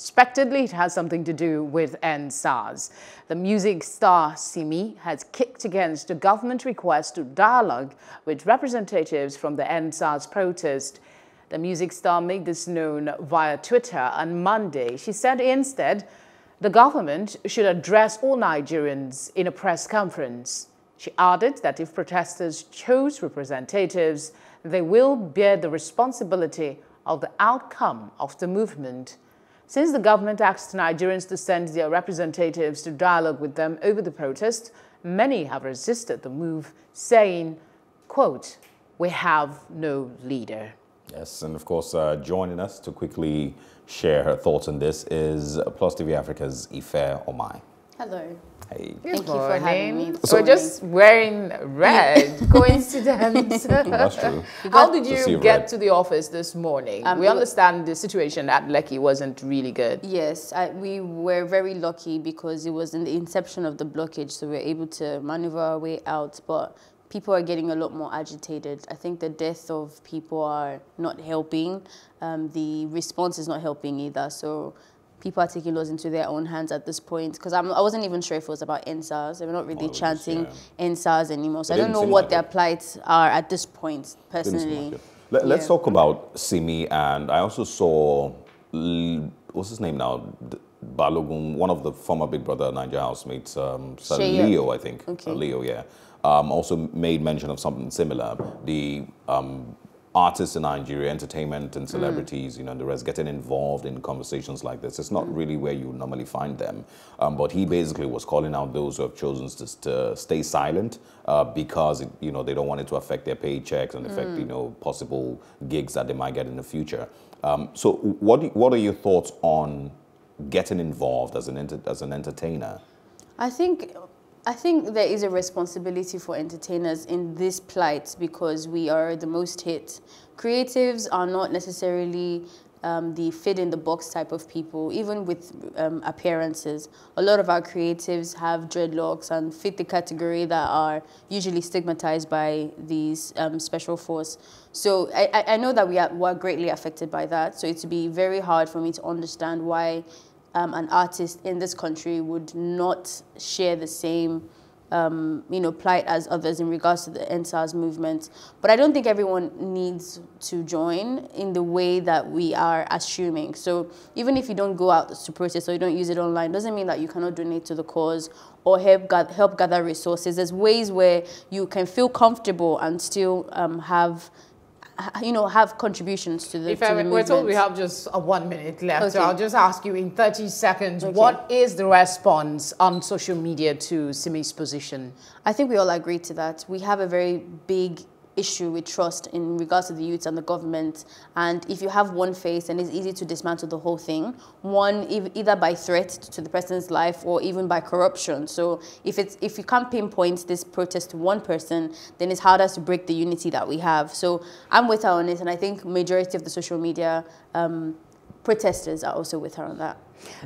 Expectedly, it has something to do with EndSARS. The music star Simi has kicked against the government request to dialogue with representatives from the EndSARS protest. The music star made this known via Twitter on Monday. She said instead, the government should address all Nigerians in a press conference. She added that if protesters chose representatives, they will bear the responsibility of the outcome of the movement. Since the government asked Nigerians to send their representatives to dialogue with them over the protest, many have resisted the move, saying, quote, we have no leader. Yes, and of course, uh, joining us to quickly share her thoughts on this is Plus TV Africa's Ife Omai. Hello. Hey. Good Thank morning. you for having me. So We're just wearing red. Coincidence. That's true. How did you get red. to the office this morning? Um, we understand the situation at Lekki wasn't really good. Yes, I, we were very lucky because it was in the inception of the blockage, so we were able to maneuver our way out. But people are getting a lot more agitated. I think the death of people are not helping. Um, the response is not helping either. So people are taking laws into their own hands at this point because I wasn't even sure if it was about EndSARS. They were not really oh, chanting yeah. EndSARS anymore. So I don't know what like their it. plights are at this point, personally. Like Let, us talk about Simi, and I also saw, what's his name now? Balogun, one of the former Big Brother Naija housemates, um, Leo, I think. Okay. Uh, Leo, yeah. Um, also made mention of something similar. The um, artists in Nigeria, entertainment and mm. celebrities, mm. you know, the rest getting involved in conversations like this. It's not mm. really where you normally find them. Um, but he basically was calling out those who have chosen to, to stay silent uh, because, it, you know, they don't want it to affect their paychecks and affect, mm. you know, possible gigs that they might get in the future. Um, so what, do, what are your thoughts on getting involved as an, as an entertainer? I think I think there is a responsibility for entertainers in this plight because we are the most hit. Creatives are not necessarily um, the fit in the box type of people, even with um, appearances. A lot of our creatives have dreadlocks and fit the category that are usually stigmatized by these um, special force. So I, I know that we are, were greatly affected by that. So it would be very hard for me to understand why um, an artist in this country would not share the same um, you know, plight as others in regards to the EndSARS movement. But I don't think everyone needs to join in the way that we are assuming. So even if you don't go out to protest or you don't use it online, doesn't mean that you cannot donate to the cause or help, help gather resources. There's ways where you can feel comfortable and still um, have you know, have contributions to the, if to I, the We're told we have just a one minute left, okay. so I'll just ask you in 30 seconds, okay. what is the response on social media to Simi's position? I think we all agree to that. We have a very big issue with trust in regards to the youths and the government. And if you have one face, and it's easy to dismantle the whole thing. One, either by threat to the person's life or even by corruption. So if it's if you can't pinpoint this protest to one person, then it's harder to break the unity that we have. So I'm with her on it, and I think majority of the social media um, protesters are also with her on that.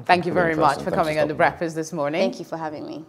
Thank you very much for coming on the breakfast this morning. Thank you for having me.